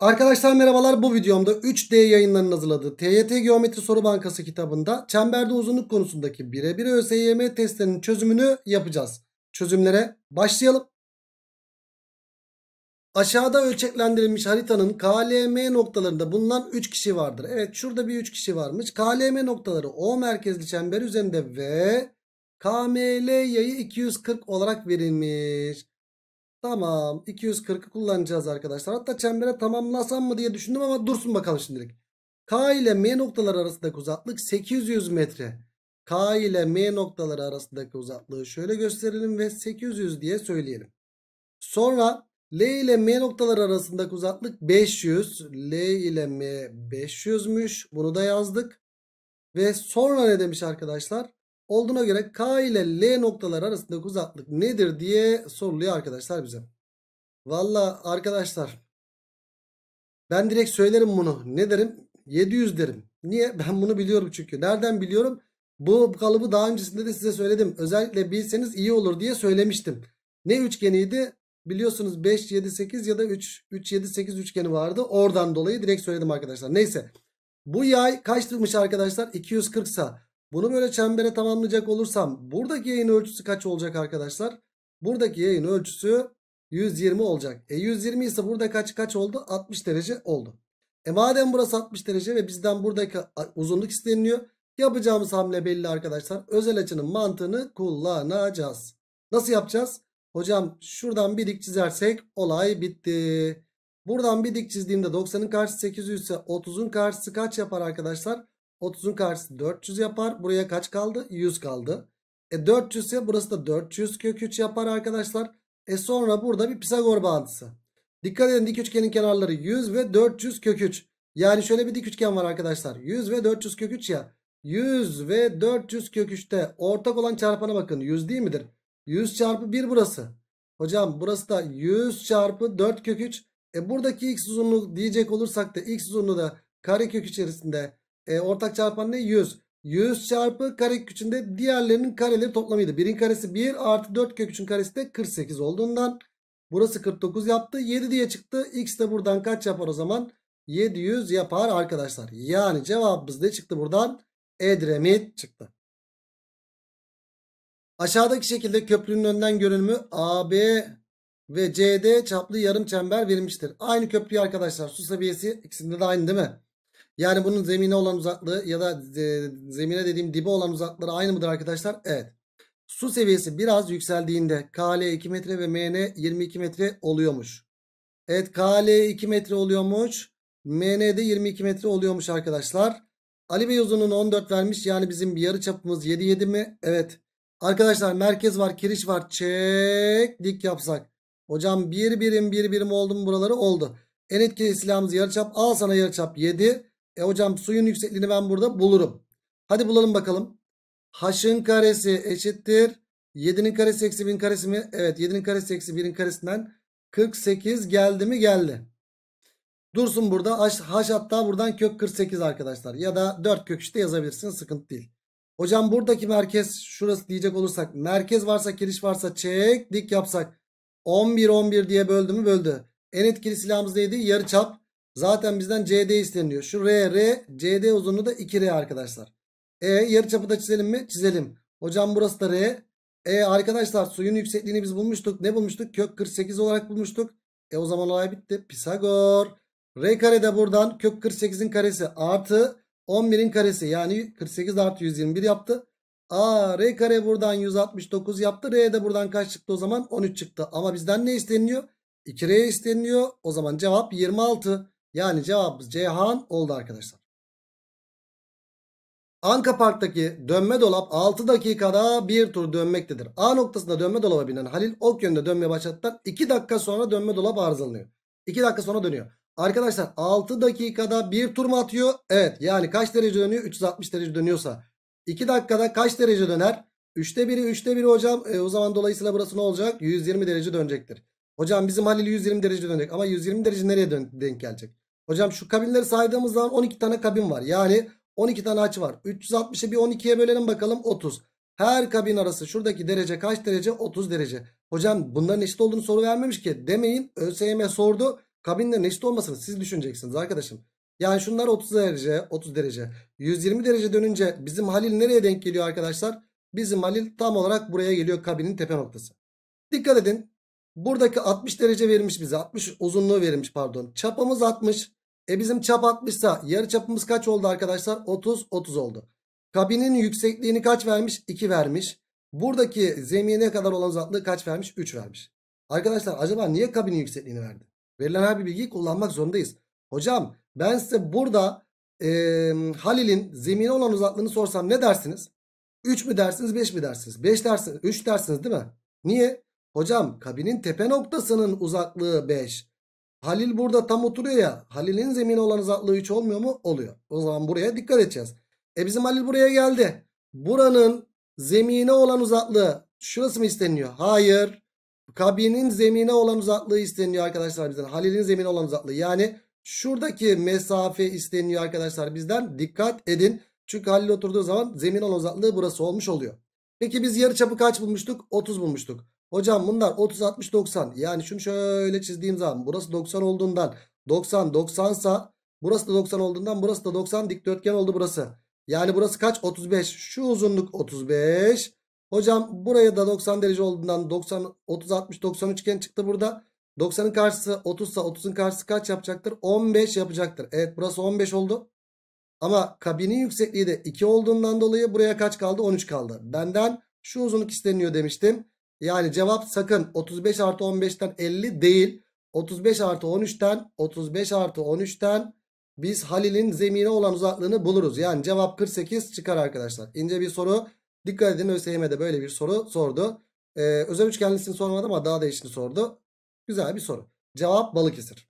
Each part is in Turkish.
Arkadaşlar merhabalar bu videomda 3D yayınlarının hazırladığı TYT Geometri Soru Bankası kitabında çemberde uzunluk konusundaki birebir ÖSYM testlerinin çözümünü yapacağız. Çözümlere başlayalım. Aşağıda ölçeklendirilmiş haritanın KLM noktalarında bulunan 3 kişi vardır. Evet şurada bir 3 kişi varmış. KLM noktaları O merkezli çember üzerinde ve KML yayı 240 olarak verilmiş. Tamam 240'ı kullanacağız arkadaşlar. Hatta çembere tamamlasam mı diye düşündüm ama dursun bakalım şimdilik. K ile M noktaları arasındaki uzaklık 800 metre. K ile M noktaları arasındaki uzaklığı şöyle gösterelim ve 800 diye söyleyelim. Sonra L ile M noktaları arasındaki uzaklık 500. L ile M 500'müş. Bunu da yazdık. Ve sonra ne demiş arkadaşlar? Olduğuna göre K ile L noktalar arasındaki uzaklık nedir diye soruluyor arkadaşlar bize. Valla arkadaşlar ben direkt söylerim bunu. Ne derim? 700 derim. Niye? Ben bunu biliyorum çünkü. Nereden biliyorum? Bu kalıbı daha öncesinde de size söyledim. Özellikle bilseniz iyi olur diye söylemiştim. Ne üçgeniydi? Biliyorsunuz 5, 7, 8 ya da 3, 3, 7, 8 üçgeni vardı. Oradan dolayı direkt söyledim arkadaşlar. Neyse. Bu yay kaçtırmış arkadaşlar? 240 sa bunu böyle çembere tamamlayacak olursam buradaki yayın ölçüsü kaç olacak arkadaşlar? Buradaki yayın ölçüsü 120 olacak. E 120 ise burada kaç kaç oldu? 60 derece oldu. E madem burası 60 derece ve bizden buradaki uzunluk isteniyor. Yapacağımız hamle belli arkadaşlar. Özel açının mantığını kullanacağız. Nasıl yapacağız? Hocam şuradan bir dik çizersek olay bitti. Buradan bir dik çizdiğimde 90'ın karşısı 800 ise 30'un karşısı kaç yapar arkadaşlar? 30'un karşısı 400 yapar. Buraya kaç kaldı? 100 kaldı. E 400 ise burası da 400 kök 3 yapar arkadaşlar. E sonra burada bir Pisagor bağıntısı. Dikkat edin dik üçgenin kenarları 100 ve 400 kök 3. Yani şöyle bir dik üçgen var arkadaşlar. 100 ve 400 kök 3 ya. 100 ve 400 kök 3'te ortak olan çarpana bakın. 100 değil midir? 100 çarpı 1 burası. Hocam burası da 100 çarpı 4 kök 3. E buradaki x uzunluğu diyecek olursak da x uzunluğu da kare kök içerisinde e, ortak çarpan ne? 100. 100 çarpı kare kökünde diğerlerinin kareleri toplamıydı. 1'in karesi 1 artı 4 kök 3'ün karesi de 48 olduğundan burası 49 yaptı. 7 diye çıktı. X de buradan kaç yapar o zaman? 700 yapar arkadaşlar. Yani cevabımız ne çıktı buradan? Edremit çıktı. Aşağıdaki şekilde köprünün önden görünümü AB ve CD çaplı yarım çember verilmiştir. Aynı köprü arkadaşlar. Su seviyesi ikisinde de aynı değil mi? Yani bunun zemine olan uzaklığı ya da e, zemine dediğim dibe olan uzaklıkları aynı mıdır arkadaşlar? Evet. Su seviyesi biraz yükseldiğinde KL 2 metre ve MN 22 metre oluyormuş. Evet KL 2 metre oluyormuş. MN de 22 metre oluyormuş arkadaşlar. Ali Bey uzunluğunu 14 vermiş. Yani bizim yarı çapımız 7 7 mi? Evet. Arkadaşlar merkez var, kiriş var. Çek dik yapsak. Hocam bir birim bir birim oldu mu buraları? Oldu. En etkili silahımız yarıçap. Al sana yarıçap 7. E hocam suyun yüksekliğini ben burada bulurum. Hadi bulalım bakalım. H'ın karesi eşittir. 7'nin karesi eksi 1'in karesi mi? Evet 7'nin karesi eksi 1'in karesinden 48 geldi mi? Geldi. Dursun burada. H, H hatta buradan kök 48 arkadaşlar. Ya da 4 kök 3'te yazabilirsin. Sıkıntı değil. Hocam buradaki merkez şurası diyecek olursak. Merkez varsa kiriş varsa çek dik yapsak. 11 11 diye böldü mü? Böldü. En etkili silahımız neydi? Yarı çap. Zaten bizden CD isteniyor. Şu R, R, CD uzunluğu da 2R arkadaşlar. E yarıçapı da çizelim mi? Çizelim. Hocam burası da R. E arkadaşlar suyun yüksekliğini biz bulmuştuk. Ne bulmuştuk? Kök 48 olarak bulmuştuk. E o zaman olay bitti. Pisagor. R kare de buradan kök 48'in karesi artı 11'in karesi. Yani 48 artı 121 yaptı. A R kare buradan 169 yaptı. R de buradan kaç çıktı o zaman? 13 çıktı. Ama bizden ne isteniyor? 2R isteniyor. O zaman cevap 26. Yani cevabımız Ceyhan oldu arkadaşlar. Anka Park'taki dönme dolap 6 dakikada bir tur dönmektedir. A noktasında dönme dolaba binen Halil ok yönde dönmeye başladıktan 2 dakika sonra dönme dolap arızalanıyor. 2 dakika sonra dönüyor. Arkadaşlar 6 dakikada bir tur mu atıyor? Evet yani kaç derece dönüyor? 360 derece dönüyorsa. 2 dakikada kaç derece döner? 3'te 1'i 3'te 1'i hocam e, o zaman dolayısıyla burası ne olacak? 120 derece dönecektir. Hocam bizim Halil 120 derece dönecek ama 120 derece nereye denk gelecek? Hocam şu kabinleri saydığımız zaman 12 tane kabin var. Yani 12 tane açı var. 360'ı bir 12'ye bölelim bakalım 30. Her kabin arası şuradaki derece kaç derece? 30 derece. Hocam bunların eşit olduğunu soru vermemiş ki. Demeyin ÖSYM sordu. kabinlerin eşit olmasını siz düşüneceksiniz arkadaşım. Yani şunlar 30 derece 30 derece. 120 derece dönünce bizim Halil nereye denk geliyor arkadaşlar? Bizim Halil tam olarak buraya geliyor kabinin tepe noktası. Dikkat edin. Buradaki 60 derece verilmiş bize. 60 uzunluğu verilmiş pardon. Çapımız 60. E bizim çap 60 ise yarı çapımız kaç oldu arkadaşlar? 30 30 oldu. Kabinin yüksekliğini kaç vermiş? 2 vermiş. Buradaki zemine kadar olan uzaklığı kaç vermiş? 3 vermiş. Arkadaşlar acaba niye kabinin yüksekliğini verdi? Verilen her bir bilgiyi kullanmak zorundayız. Hocam ben size burada e, Halil'in zemine olan uzaklığını sorsam ne dersiniz? 3 mü dersiniz 5 mi dersiniz? 5 dersiniz 3 dersiniz değil mi? Niye? Hocam kabinin tepe noktasının uzaklığı 5. Halil burada tam oturuyor ya. Halil'in zemine olan uzaklığı 3 olmuyor mu? Oluyor. O zaman buraya dikkat edeceğiz. E bizim Halil buraya geldi. Buranın zemine olan uzaklığı şurası mı isteniyor? Hayır. Kabinin zemine olan uzaklığı isteniyor arkadaşlar bizden. Halil'in zemine olan uzaklığı. Yani şuradaki mesafe isteniyor arkadaşlar bizden. Dikkat edin. Çünkü Halil oturduğu zaman zemin olan uzaklığı burası olmuş oluyor. Peki biz yarıçapı kaç bulmuştuk? 30 bulmuştuk. Hocam bunlar 30 60 90. Yani şunu şöyle çizdiğim zaman burası 90 olduğundan 90 90 sa burası da 90 olduğundan burası da 90 dikdörtgen oldu burası. Yani burası kaç? 35. Şu uzunluk 35. Hocam buraya da 90 derece olduğundan 90 30 60 90 üçgen çıktı burada. 90'ın karşısı 30 ise 30'un karşısı kaç yapacaktır? 15 yapacaktır. Evet burası 15 oldu. Ama kabinin yüksekliği de 2 olduğundan dolayı buraya kaç kaldı? 13 kaldı. Benden şu uzunluk isteniyor demiştim. Yani cevap sakın 35 artı 15'ten 50 değil. 35 artı 13'ten 35 artı 13'ten biz Halil'in zemine olan uzaklığını buluruz. Yani cevap 48 çıkar arkadaşlar. İnce bir soru. Dikkat edin ÖSYM'de böyle bir soru sordu. Ee, özel üçgenlisini sormadı ama daha değişini sordu. Güzel bir soru. Cevap Balıkesir.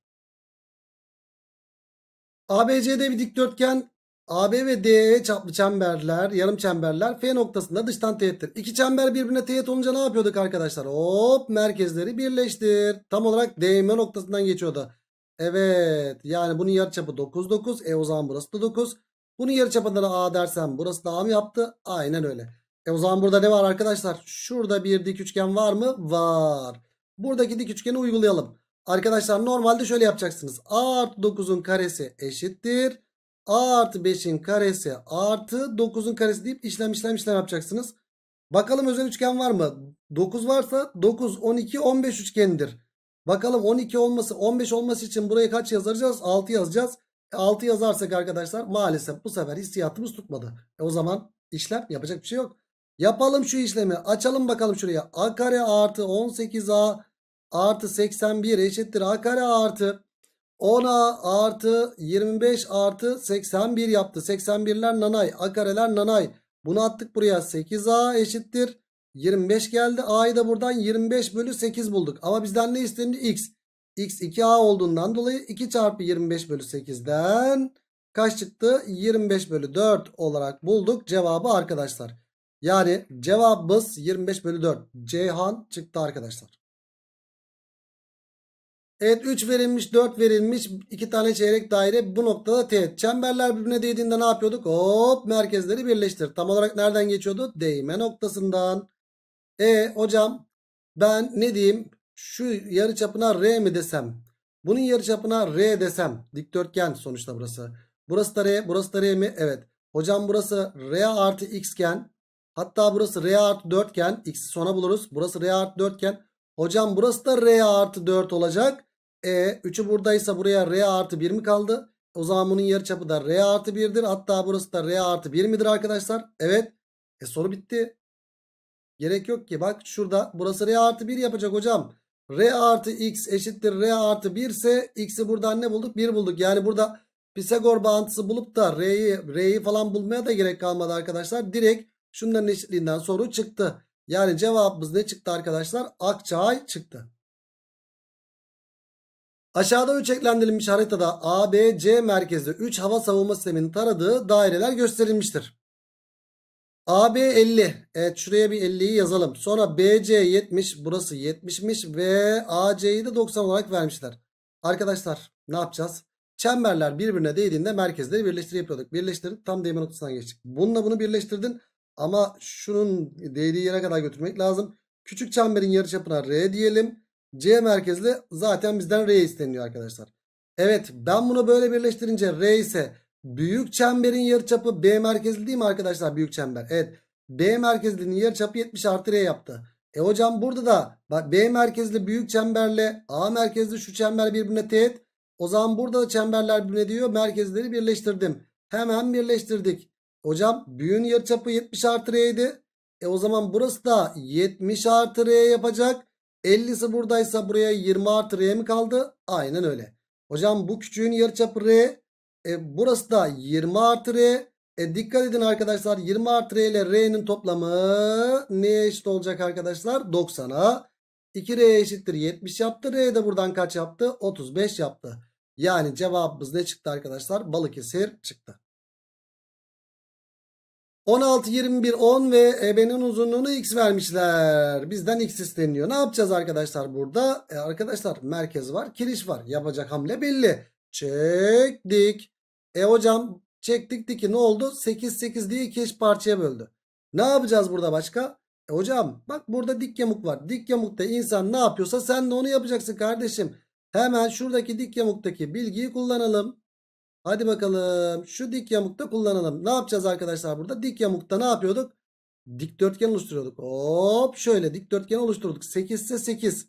ABCD bir dikdörtgen AB ve DE çaplı çemberler, yarım çemberler F noktasında dıştan teğettir. İki çember birbirine teğet olunca ne yapıyorduk arkadaşlar? Hop merkezleri birleştir. Tam olarak DM noktasından geçiyordu. Evet yani bunun yarıçapı 9 9. E o zaman burası da 9. Bunun yarıçapında da A dersem burası da A mı yaptı? Aynen öyle. E o zaman burada ne var arkadaşlar? Şurada bir dik üçgen var mı? Var. Buradaki dik üçgeni uygulayalım. Arkadaşlar normalde şöyle yapacaksınız. A artı 9'un karesi eşittir. A artı 5'in karesi artı 9'un karesi deyip işlem işlem işlem yapacaksınız. Bakalım özel üçgen var mı? 9 varsa 9, 12, 15 üçgenidir. Bakalım 12 olması 15 olması için buraya kaç yazacağız? 6 yazacağız. E 6 yazarsak arkadaşlar maalesef bu sefer hissiyatımız tutmadı. E o zaman işlem yapacak bir şey yok. Yapalım şu işlemi. Açalım bakalım şuraya. A kare artı 18A artı 81 eşittir. A kare artı 10A artı 25 artı 81 yaptı. 81'ler nanay. A kareler nanay. Bunu attık buraya. 8A eşittir. 25 geldi. A'yı da buradan 25 bölü 8 bulduk. Ama bizden ne istendi? X. X 2A olduğundan dolayı 2 çarpı 25 bölü 8'den kaç çıktı? 25 bölü 4 olarak bulduk cevabı arkadaşlar. Yani cevabımız 25 bölü 4. Ceyhan çıktı arkadaşlar. Evet 3 verilmiş 4 verilmiş 2 tane çeyrek daire bu noktada teğet. Çemberler birbirine değdiğinde ne yapıyorduk? Hop merkezleri birleştir. Tam olarak nereden geçiyordu? Değme noktasından. E hocam ben ne diyeyim? Şu yarı çapına R mi desem? Bunun yarı çapına R desem. Dikdörtgen sonuçta burası. Burası da R burası da R mi? Evet. Hocam burası R artı X iken hatta burası R artı 4 iken X'i sona buluruz. Burası R artı 4 iken hocam burası da R artı 4 olacak. E 3'ü buradaysa buraya R artı 1 mi kaldı? O zaman bunun yarıçapı da R artı 1'dir. Hatta burası da R artı 1 midir arkadaşlar? Evet. E soru bitti. Gerek yok ki. Bak şurada burası R artı 1 yapacak hocam. R artı X eşittir R artı 1 ise X'i buradan ne bulduk? 1 bulduk. Yani burada Pisagor bağıntısı bulup da R'yi R'yi falan bulmaya da gerek kalmadı arkadaşlar. Direkt şunların eşitliğinden soru çıktı. Yani cevabımız ne çıktı arkadaşlar? Akçay çıktı. Aşağıda ölçeklendirilmiş haritada ABC merkezli 3 hava savunma sisteminin taradığı daireler gösterilmiştir. AB 50. Evet şuraya bir 50'yi yazalım. Sonra BC 70. Burası 70'miş ve AC'yi de 90 olarak vermişler. Arkadaşlar ne yapacağız? Çemberler birbirine değdiğinde merkezleri birleştir yapıyorduk. Birleştirdik tam değme noktasından geçtik. Bununla bunu birleştirdin ama şunun değdiği yere kadar götürmek lazım. Küçük çemberin yarıçapına R diyelim. C merkezli zaten bizden R isteniyor arkadaşlar. Evet ben bunu böyle birleştirince R ise büyük çemberin yarıçapı B merkezli değil mi arkadaşlar büyük çember? Evet B merkezlinin yarıçapı 70 artı R yaptı. E hocam burada da B merkezli büyük çemberle A merkezli şu çember birbirine teğet. O zaman burada da çemberler birbirine diyor merkezleri birleştirdim. Hemen birleştirdik. Hocam büyüğün yarıçapı 70 artı R'ydi. E o zaman burası da 70 artı R yapacak. 50'si buradaysa buraya 20 artı R mi kaldı? Aynen öyle. Hocam bu küçüğün yarıçapı R. E burası da 20 artı R. E dikkat edin arkadaşlar 20 artı R ile R'nin toplamı neye eşit olacak arkadaşlar? 90'a. 2R eşittir 70 yaptı. R de buradan kaç yaptı? 35 yaptı. Yani cevabımız ne çıktı arkadaşlar? Balıkesir çıktı. 16, 21, 10 ve ebenin uzunluğunu x vermişler. Bizden x isteniyor. Ne yapacağız arkadaşlar burada? E arkadaşlar merkez var, kiriş var. Yapacak hamle belli. Çektik. E hocam çektik diki ne oldu? 8, 8 diye iki eş parçaya böldü. Ne yapacağız burada başka? E hocam bak burada dik yamuk var. Dik yamukta insan ne yapıyorsa sen de onu yapacaksın kardeşim. Hemen şuradaki dik yamuktaki bilgiyi kullanalım. Hadi bakalım şu dik yamukta kullanalım. Ne yapacağız arkadaşlar burada? Dik yamukta ne yapıyorduk? Dikdörtgen oluşturuyorduk. Hop şöyle dikdörtgen oluşturduk. 8 ise 8.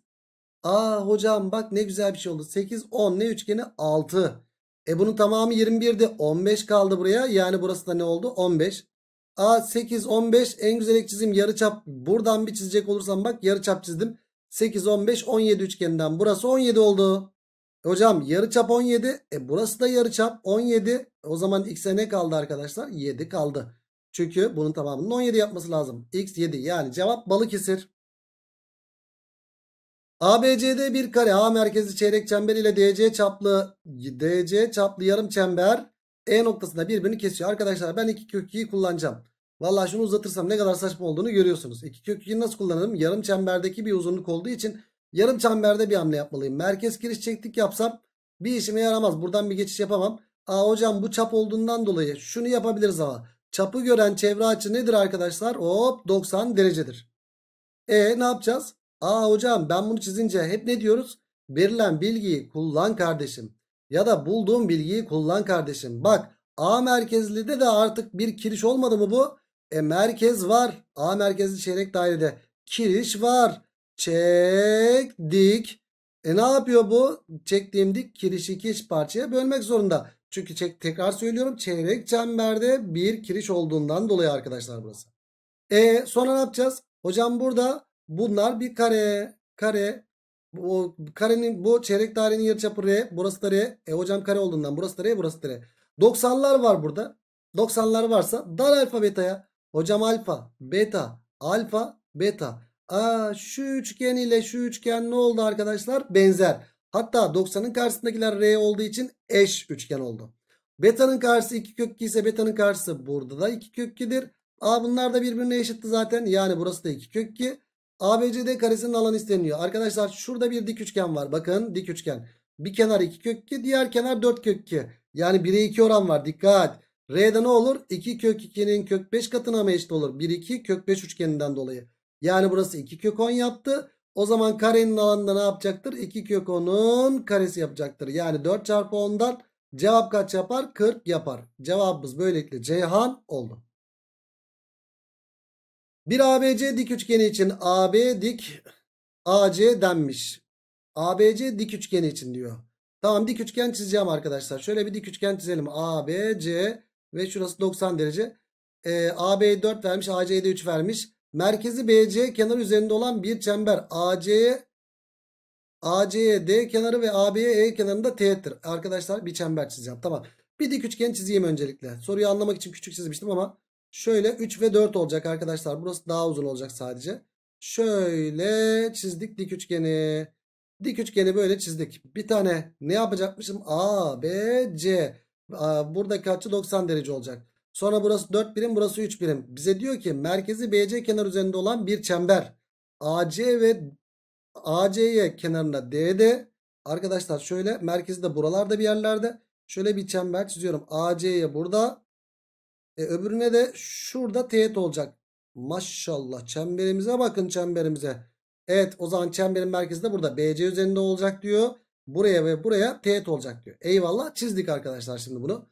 Aa hocam bak ne güzel bir şey oldu. 8 10 ne üçgeni? 6. E bunun tamamı 21'di. 15 kaldı buraya. Yani burası da ne oldu? 15. A 8 15 en güzel çizim yarıçap. Buradan bir çizecek olursam bak yarıçap çizdim. 8 15 17 üçgeninden burası 17 oldu. Hocam yarıçap 17. E burası da yarıçap 17. O zaman x'e ne kaldı arkadaşlar? 7 kaldı. Çünkü bunun tamamının 17 yapması lazım. x 7 yani cevap Balıkesir. ABCD bir kare A merkezi çeyrek çember ile DC çaplı DC çaplı yarım çember E noktasında birbirini kesiyor. Arkadaşlar ben 2 kök 2'yi kullanacağım. Valla şunu uzatırsam ne kadar saçma olduğunu görüyorsunuz. 2 kök 2'yi nasıl kullanırım? Yarım çemberdeki bir uzunluk olduğu için yarım çemberde bir hamle yapmalıyım. Merkez giriş çektik yapsam bir işime yaramaz. Buradan bir geçiş yapamam. Aa hocam bu çap olduğundan dolayı şunu yapabiliriz ama. Çapı gören çevre açı nedir arkadaşlar? Hop 90 derecedir. E ne yapacağız? Aa hocam ben bunu çizince hep ne diyoruz? Verilen bilgiyi kullan kardeşim. Ya da bulduğum bilgiyi kullan kardeşim. Bak A merkezlide de artık bir kiriş olmadı mı bu? E merkez var. A merkezli çeyrek dairede. Kiriş var. Çektik. E ne yapıyor bu? Çektiğim dik kirişi iki parçaya bölmek zorunda. Çünkü çek, tekrar söylüyorum çeyrek çemberde bir kiriş olduğundan dolayı arkadaşlar burası. E sonra ne yapacağız? Hocam burada bunlar bir kare. Kare. Bu karenin bu çeyrek dairenin yarıçapı R. Burası da R. E hocam kare olduğundan burası da R burası da R. 90'lar var burada. 90'lar varsa dar alfa beta'ya. Hocam alfa, beta, alfa, beta. Aa, şu üçgen ile şu üçgen ne oldu arkadaşlar? Benzer. Hatta 90'ın karşısındakiler R olduğu için eş üçgen oldu. Beta'nın karşısı 2 kök 2 ise beta'nın karşısı burada da 2 kök 2'dir. Aa bunlar da birbirine eşitti zaten. Yani burası da 2 kök 2. ABCD karesinin alanı isteniyor. Arkadaşlar şurada bir dik üçgen var. Bakın dik üçgen. Bir kenar 2 kök 2 diğer kenar 4 kök 2. Yani 1'e 2 oran var. Dikkat. R'de ne olur? 2 kök 2'nin kök 5 katına mı eşit olur? 1 2 kök 5 üçgeninden dolayı. Yani burası 2 kök 10 yaptı. O zaman karenin alanında ne yapacaktır? 2 kök 10'un karesi yapacaktır. Yani 4 çarpı 10'dan cevap kaç yapar? 40 yapar. Cevabımız böylelikle Ceyhan oldu. Bir ABC dik üçgeni için AB dik AC denmiş. ABC dik üçgeni için diyor. Tamam dik üçgen çizeceğim arkadaşlar. Şöyle bir dik üçgen çizelim. ABC ve şurası 90 derece. Ee, AB 4 vermiş. AC'ye de 3 vermiş. Merkezi BC kenar üzerinde olan bir çember. AC'ye AC'ye D kenarı ve AB'ye E kenarında teğettir. Arkadaşlar bir çember çizeceğim. Tamam. Bir dik üçgen çizeyim öncelikle. Soruyu anlamak için küçük çizmiştim ama şöyle 3 ve 4 olacak arkadaşlar. Burası daha uzun olacak sadece. Şöyle çizdik dik üçgeni. Dik üçgeni böyle çizdik. Bir tane ne yapacakmışım? A, B, C. Buradaki açı 90 derece olacak. Sonra burası 4 birim burası 3 birim. Bize diyor ki merkezi BC kenar üzerinde olan bir çember. AC ve AC'ye kenarında D'de. Arkadaşlar şöyle merkezi de buralarda bir yerlerde. Şöyle bir çember çiziyorum. AC'ye burada. E, öbürüne de şurada teğet olacak. Maşallah çemberimize bakın çemberimize. Evet o zaman çemberin merkezi de burada. BC üzerinde olacak diyor. buraya ve buraya teğet olacak diyor. Eyvallah çizdik arkadaşlar şimdi bunu.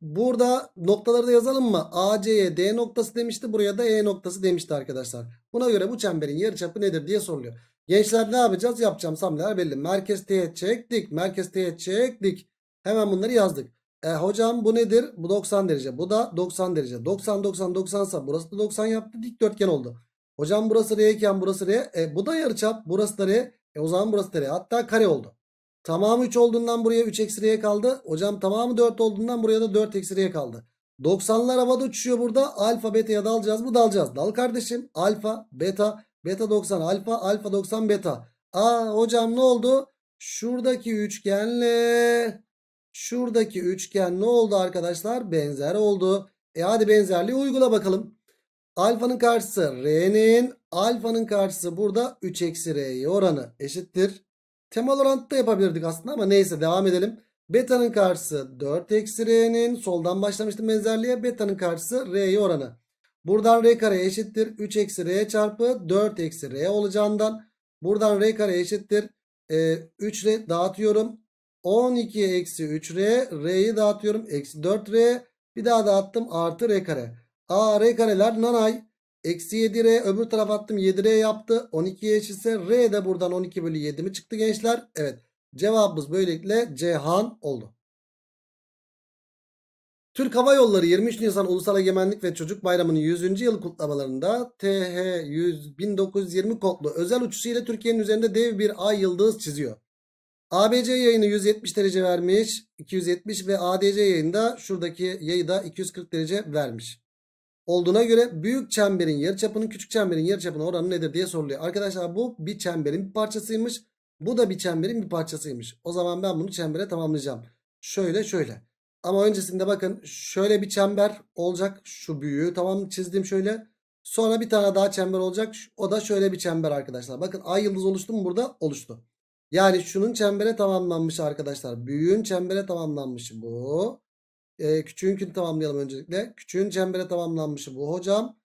Burada noktaları da yazalım mı? AC'ye D noktası demişti. Buraya da E noktası demişti arkadaşlar. Buna göre bu çemberin yarıçapı nedir diye soruluyor. Gençler ne yapacağız? Yapacağım hamleler belli. Merkez teğet çektik. Merkez teğet çektik. Hemen bunları yazdık. E, hocam bu nedir? Bu 90 derece. Bu da 90 derece. 90 90 90 ise burası da 90 yaptı. Dikdörtgen oldu. Hocam burası R iken burası R. E, bu da yarıçap. Burası da R. E, o zaman burası da R. Hatta kare oldu. Tamamı 3 olduğundan buraya 3 eksi kaldı. Hocam tamamı 4 olduğundan buraya da 4 eksi kaldı. 90'lar havada uçuşuyor burada. Alfa beta'ya dalacağız mı? Dalacağız. Dal kardeşim. Alfa, beta, beta 90, alfa, alfa 90, beta. Aa hocam ne oldu? Şuradaki üçgenle şuradaki üçgen ne oldu arkadaşlar? Benzer oldu. E hadi benzerliği uygula bakalım. Alfanın karşısı R'nin alfanın karşısı burada 3 eksi R'ye oranı eşittir. Temel orantıda yapabilirdik aslında ama neyse devam edelim. Beta'nın karşısı 4 eksi R'nin soldan başlamıştım benzerliğe. Beta'nın karşısı R'ye oranı. Buradan R kare eşittir 3 eksi R çarpı 4 eksi R olacağından. Buradan R kare eşittir e, 3 R dağıtıyorum. 12 eksi 3 R. R'yi dağıtıyorum. Eksi 4 R. Bir daha dağıttım artı R kare. A R kareler nanay. Eksi 7R öbür taraf attım 7R yaptı. 12'ye eşitse R de buradan 12 bölü 7 mi çıktı gençler? Evet. Cevabımız böylelikle Cihan oldu. Türk Hava Yolları 23 Nisan Ulusal Egemenlik ve Çocuk Bayramı'nın 100. yıl kutlamalarında TH 100 1920 kodlu özel uçuşu ile Türkiye'nin üzerinde dev bir ay yıldız çiziyor. ABC yayını 170 derece vermiş. 270 ve ADC yayında şuradaki yayı da 240 derece vermiş. Olduğuna göre büyük çemberin yarıçapının küçük çemberin yarıçapına oranı nedir diye soruluyor. Arkadaşlar bu bir çemberin bir parçasıymış. Bu da bir çemberin bir parçasıymış. O zaman ben bunu çembere tamamlayacağım. Şöyle şöyle. Ama öncesinde bakın şöyle bir çember olacak. Şu büyüğü tamam çizdim şöyle. Sonra bir tane daha çember olacak. O da şöyle bir çember arkadaşlar. Bakın ay yıldız oluştu mu burada? Oluştu. Yani şunun çembere tamamlanmış arkadaşlar. Büyüğün çembere tamamlanmış bu. Ee, küçüğünkünü tamamlayalım öncelikle. Küçüğün çembere tamamlanmışı bu hocam.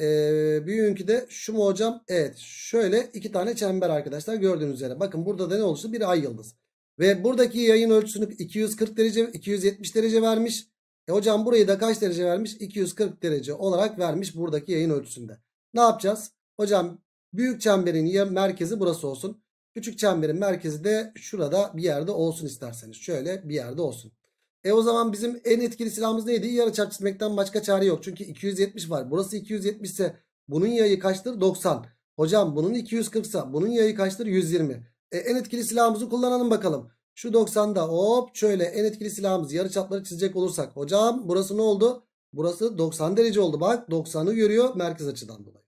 Ee, büyüğünki de şu mu hocam? Evet. Şöyle iki tane çember arkadaşlar gördüğünüz üzere. Bakın burada da ne oluştu? Bir ay yıldız. Ve buradaki yayın ölçüsünü 240 derece 270 derece vermiş. E hocam burayı da kaç derece vermiş? 240 derece olarak vermiş buradaki yayın ölçüsünde. Ne yapacağız? Hocam büyük çemberin merkezi burası olsun. Küçük çemberin merkezi de şurada bir yerde olsun isterseniz. Şöyle bir yerde olsun. E o zaman bizim en etkili silahımız neydi? Yarıçap çizmekten başka çare yok. Çünkü 270 var. Burası 270 ise bunun yayı kaçtır? 90. Hocam bunun 240 ise bunun yayı kaçtır? 120. E, en etkili silahımızı kullanalım bakalım. Şu 90'da hop şöyle en etkili silahımız yarıçapları çizecek olursak. Hocam burası ne oldu? Burası 90 derece oldu. Bak 90'ı görüyor merkez açıdan dolayı.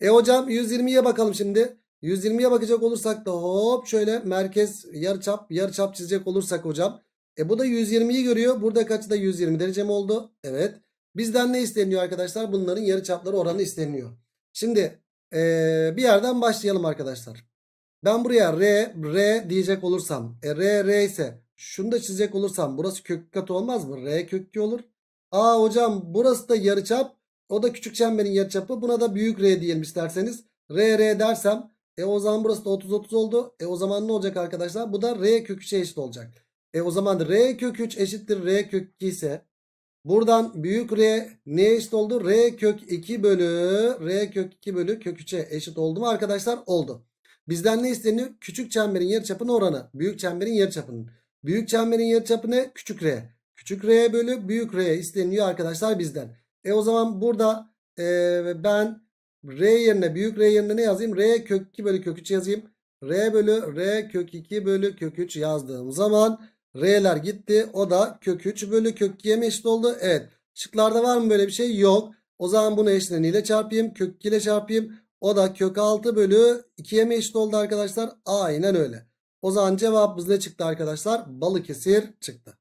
E hocam 120'ye bakalım şimdi. 120'ye bakacak olursak da hop şöyle merkez yarıçap yarıçap çizecek olursak hocam. E bu da 120'yi görüyor. Burada kaçı da 120 derece mi oldu? Evet. Bizden ne isteniyor arkadaşlar? Bunların yarıçapları oranı isteniyor. Şimdi ee, bir yerden başlayalım arkadaşlar. Ben buraya R, R diyecek olursam. E, R, R ise şunu da çizecek olursam burası kök katı olmaz mı? R kök 2 olur. Aa hocam burası da yarıçap. O da küçük çemberin yarıçapı. Buna da büyük R diyelim isterseniz. R, R dersem e o zaman burası da 30 30 oldu. E o zaman ne olacak arkadaşlar? Bu da R kök 3'e eşit olacak. E o zaman R kök 3 eşittir R kök 2 ise buradan büyük R neye eşit oldu? R kök 2 bölü R kök 2 bölü kök 3'e eşit oldu mu arkadaşlar? Oldu. Bizden ne isteniyor? Küçük çemberin yarıçapının oranı. Büyük çemberin yarıçapının. Büyük çemberin yarıçapı ne? Küçük R. Küçük R bölü büyük R isteniyor arkadaşlar bizden. E o zaman burada e, ben R yerine büyük R yerine ne yazayım? R kök 2 bölü kök 3 yazayım. R bölü R kök 2 bölü kök 3 yazdığım zaman R'ler gitti. O da kök 3 bölü kök 2'ye mi eşit oldu? Evet. Şıklarda var mı böyle bir şey? Yok. O zaman bunu eşleniyle çarpayım. Kök 2 ile çarpayım. O da kök 6 bölü 2'ye mi eşit oldu arkadaşlar? Aynen öyle. O zaman cevabımız ne çıktı arkadaşlar? Balıkesir çıktı.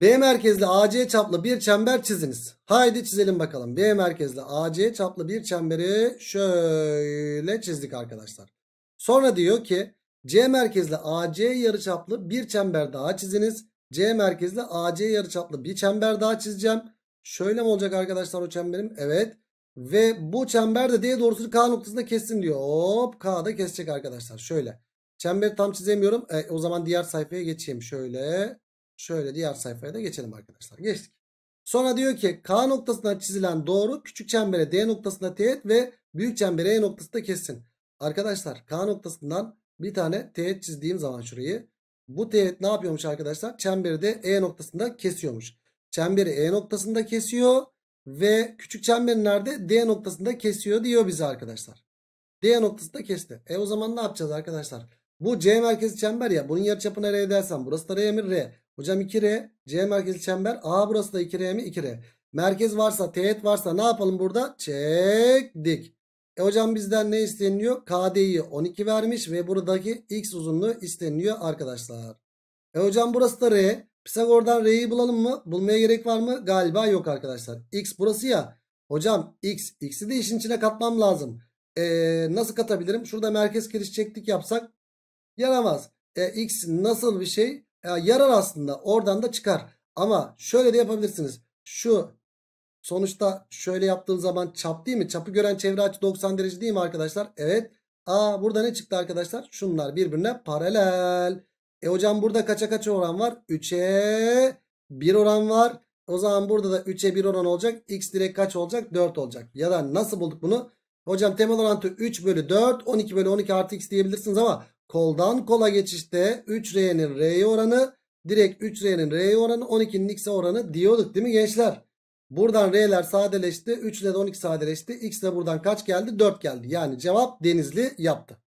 B merkezli AC çaplı bir çember çiziniz. Haydi çizelim bakalım. B merkezli AC çaplı bir çemberi şöyle çizdik arkadaşlar. Sonra diyor ki C merkezli AC yarıçaplı bir çember daha çiziniz. C merkezli AC yarıçaplı bir çember daha çizeceğim. Şöyle mi olacak arkadaşlar o çemberim? Evet. Ve bu çember de D doğrusunu K noktasında kessin diyor. Hop K'da kesecek arkadaşlar. Şöyle. Çemberi tam çizemiyorum. E, o zaman diğer sayfaya geçeyim. Şöyle. Şöyle diğer sayfaya da geçelim arkadaşlar. Geçtik. Sonra diyor ki K noktasından çizilen doğru küçük çembere D noktasında teğet ve büyük çembere E noktasında kessin. Arkadaşlar K noktasından bir tane teğet çizdiğim zaman şurayı. Bu teğet ne yapıyormuş arkadaşlar? Çemberi de E noktasında kesiyormuş. Çemberi E noktasında kesiyor ve küçük çemberi nerede? D noktasında kesiyor diyor bize arkadaşlar. D noktasında kesti. E o zaman ne yapacağız arkadaşlar? Bu C merkezi çember ya. Bunun yarıçapına R dersen burası da R mi? R. Hocam 2R. C merkezi çember. A burası da 2R mi? 2R. Merkez varsa teğet varsa ne yapalım burada? Çektik. E hocam bizden ne isteniyor? KD'yi 12 vermiş ve buradaki X uzunluğu isteniyor arkadaşlar. E hocam burası da R. Pisagor'dan R'yi bulalım mı? Bulmaya gerek var mı? Galiba yok arkadaşlar. X burası ya. Hocam X. X'i de işin içine katmam lazım. Ee, nasıl katabilirim? Şurada merkez çektik yapsak yaramaz. E, X nasıl bir şey? E, yarar aslında. Oradan da çıkar. Ama şöyle de yapabilirsiniz. Şu sonuçta şöyle yaptığım zaman çap değil mi? Çapı gören çevre açı 90 derece değil mi arkadaşlar? Evet. Aa burada ne çıktı arkadaşlar? Şunlar birbirine paralel. E hocam burada kaça kaç oran var? 3'e 1 oran var. O zaman burada da 3'e 1 oran olacak. X direkt kaç olacak? 4 olacak. Ya da nasıl bulduk bunu? Hocam temel orantı 3 bölü 4 12 bölü 12 artı x diyebilirsiniz ama koldan kola geçişte 3R'nin R'ye oranı direkt 3R'nin R'ye oranı 12'nin X'e oranı diyorduk değil mi gençler? Buradan R'ler sadeleşti. 3 ile de 12 sadeleşti. X de buradan kaç geldi? 4 geldi. Yani cevap Denizli yaptı.